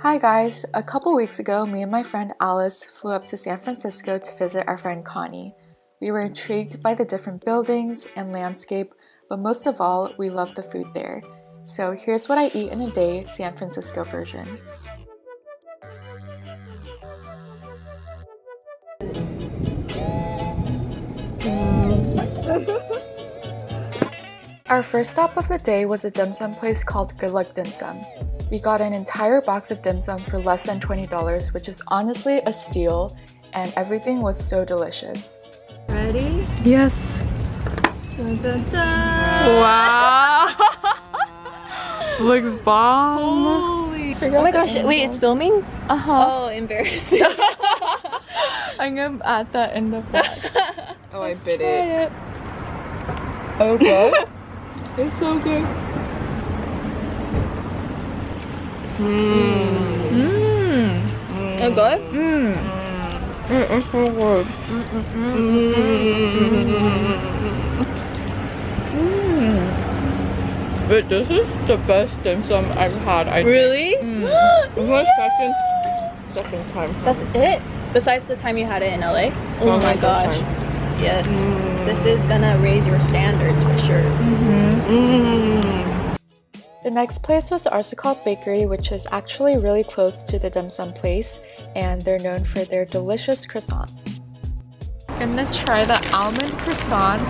Hi guys! A couple weeks ago, me and my friend Alice flew up to San Francisco to visit our friend Connie. We were intrigued by the different buildings and landscape, but most of all, we loved the food there. So here's what I eat in a day, San Francisco version. Our first stop of the day was a dim sum place called Good Luck Dim Sum. We got an entire box of dim sum for less than $20, which is honestly a steal, and everything was so delicious. Ready? Yes. Dun, dun, dun. Wow. Looks bomb. Holy. Oh my gosh, wait, it's filming? Uh huh. Oh, embarrassing. I'm gonna add that in the vlog. oh, I bit Try it. it. Okay. it's so good. Mmm. Mmm. Oh, good? Mmm. It is so good. Mmm. But this is the best dim sum I've had. I think. Really? Mm. It's my second, second time. That's it? Besides the time you had it in LA? Oh Oh, my my gosh. God. Yes. Mm. This is gonna raise your standards for sure. Mm. The next place was Arsicault Bakery, which is actually really close to the dim sum place, and they're known for their delicious croissants. I'm gonna try the almond croissant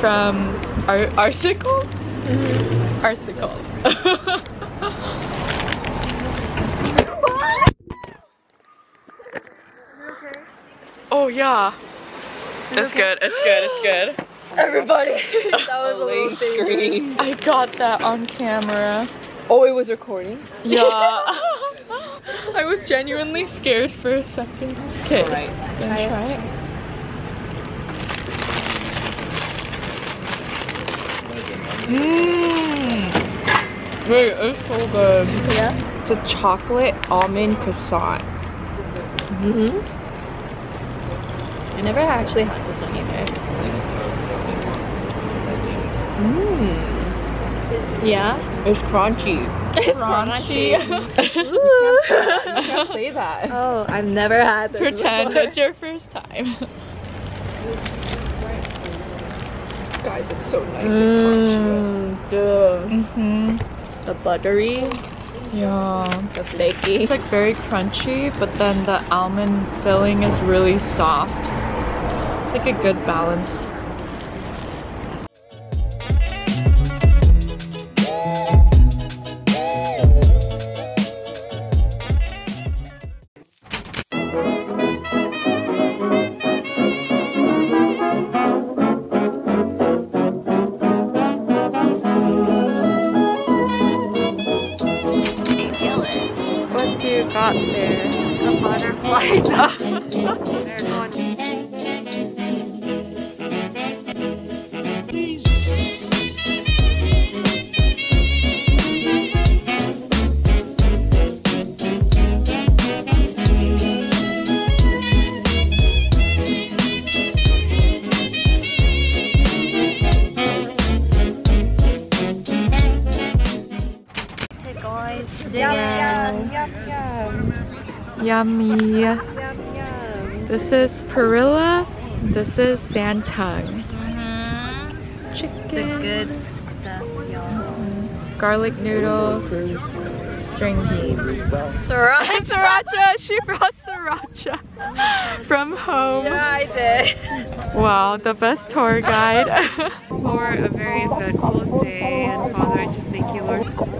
from Ar Arsicle? Mm-hmm. Arsicle. oh yeah. It's good, it's good, it's good. Everybody. that was a little thing. screen. I got that on camera. Oh, it was recording? Yeah. I was genuinely scared for a second. Okay. Alright. Gonna try it. Mmm. Wait, it's so good. Yeah? It's a chocolate almond croissant. Mm-hmm. I never actually had this one either. Mmm. Yeah? It's crunchy. It's Crunchy. You can't say that. oh, I've never had this Pretend before. it's your first time. Guys, it's so nice and crunchy. Mmm. Mm-hmm. The buttery, Yeah. the flaky. It's like very crunchy, but then the almond filling is really soft. It's like a good balance. Butterfly. They're going. Hey guys, Yum, Yum, Yummy. yum, yum. This is perilla. This is San Tung. Mm-hmm. Chicken. The good stuff, y'all. Garlic noodles. String beans. Sriracha. Sriracha. She brought sriracha from home. Yeah, I did. Wow, the best tour guide. For a very eventful day, and Father, I just thank you, Lord.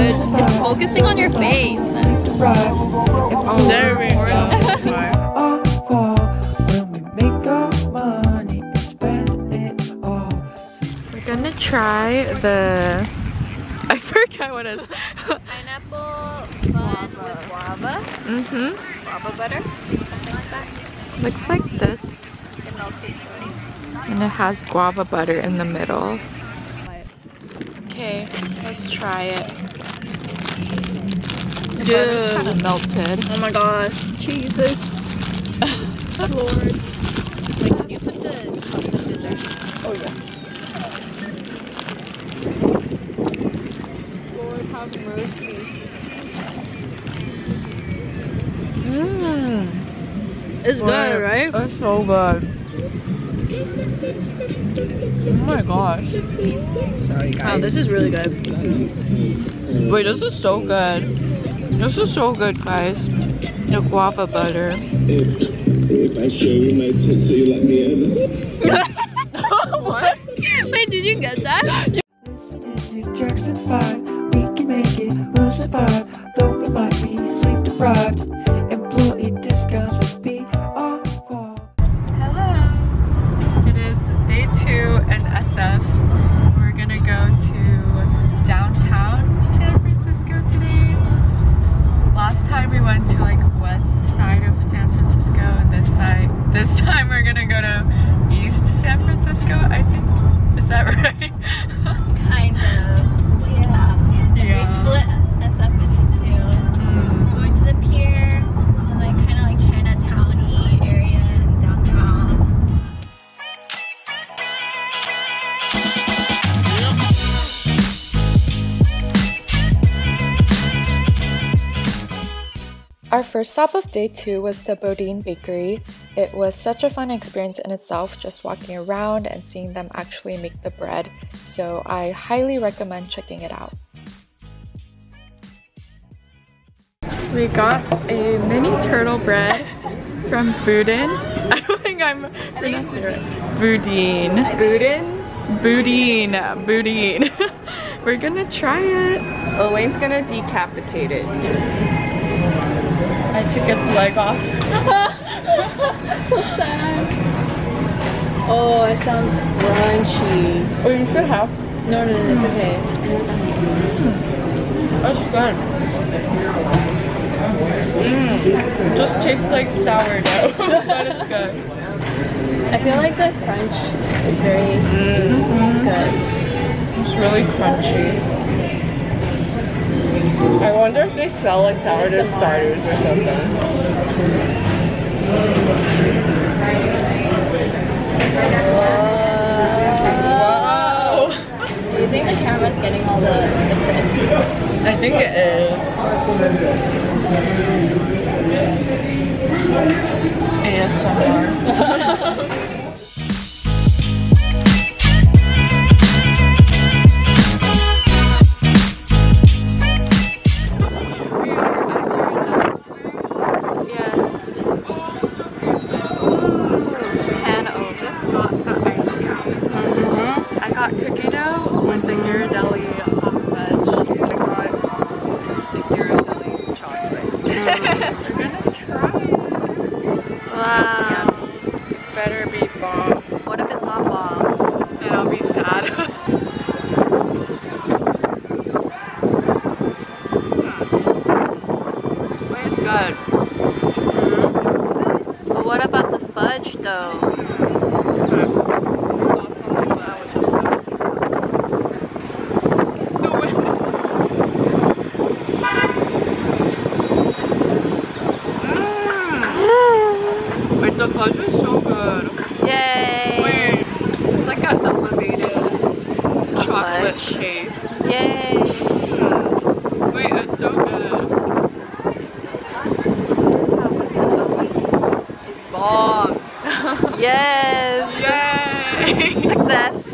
good? It's focusing on your face. Deprived. Oh, there we go. All fall when we make our money and spend it all. We're gonna try the. I forget what it is. Pineapple bun with guava. mm-hmm. Guava butter. Something like that. Looks like this, And melted pudding. and it has guava butter in the middle. Okay, let's try it. The butter's kind of melted. Oh my gosh. Jesus. Lord. Wait, can you put the chopsticks in there? Oh yes. Lord have mercy. Mmm. It's good, right? It's so good. Oh my gosh. Sorry, guys. Wow, this is really good. Mm-hmm. Wait, this is so good. This is so good, guys. The guava butter. If, if I show you my tits, you let me in? what? Wait, did you get that? Jackson 5, we can make it, 5. Our first stop of day two was the Boudin Bakery. It was such a fun experience in itself just walking around and seeing them actually make the bread, so I highly recommend checking it out. We got a mini turtle bread from Boudin. I don't think I'm pronouncing it right. Boudin. Boudin? Boudin. Boudin. We're gonna try it. Elaine's gonna decapitate it. I took its leg off. so sad. Oh, it sounds crunchy. Oh, you should have. No, no, no, it's okay. That's good. Mm. Just tastes like sourdough. good. I feel like the crunch is very Mm-hmm. good. It's really crunchy. I wonder if they sell like sourdough starters or something. But what about the fudge though? The Mm. Wait, the fudge is so good. Yay! Wait, it's like an elevated chocolate Fudge. taste. Yay! Wait, it's so good. Bomb. Yes! Yay! Success!